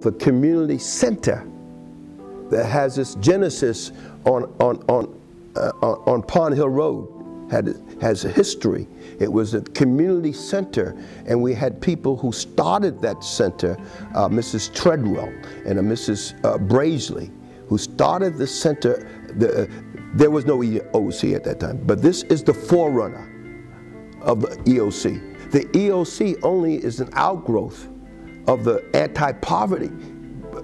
the community center that has its genesis on, on, on, uh, on Pond Hill Road had, has a history. It was a community center, and we had people who started that center, uh, Mrs. Treadwell and a Mrs. Uh, Brazeley, who started the center. The, uh, there was no EOC at that time, but this is the forerunner of the EOC. The EOC only is an outgrowth of the anti-poverty.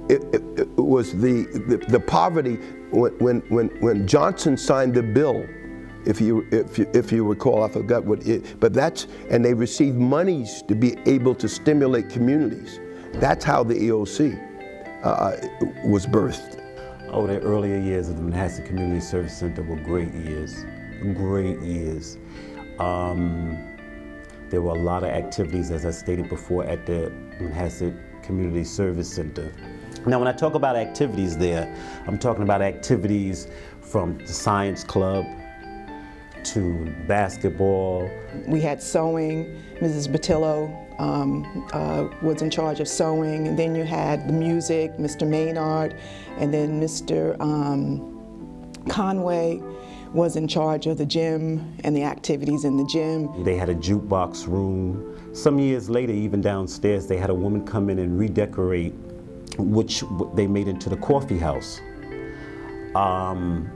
It, it, it, was the, the, the poverty when, when, when Johnson signed the bill if you, if you, if you recall, I forgot what it, but that's, and they received monies to be able to stimulate communities. That's how the EOC uh, was birthed. Oh, the earlier years of the Manhasset Community Service Center were great years, great years. Um, there were a lot of activities, as I stated before, at the Manhasset Community Service Center. Now, when I talk about activities there, I'm talking about activities from the science club, to basketball. We had sewing. Mrs. Batillo um, uh, was in charge of sewing. And then you had the music, Mr. Maynard, and then Mr. Um, Conway was in charge of the gym and the activities in the gym. They had a jukebox room. Some years later, even downstairs, they had a woman come in and redecorate, which they made into the coffee house. Um,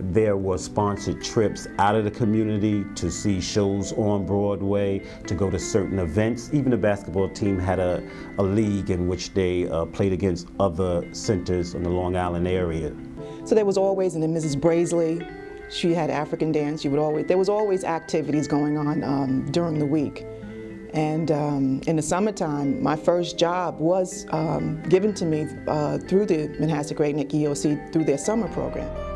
there were sponsored trips out of the community to see shows on Broadway, to go to certain events. Even the basketball team had a, a league in which they uh, played against other centers in the Long Island area. So there was always, and then Mrs. Brazeley, she had African dance. She would always, there was always activities going on um, during the week. And um, in the summertime, my first job was um, given to me uh, through the Manhasset Great Neck EOC through their summer program.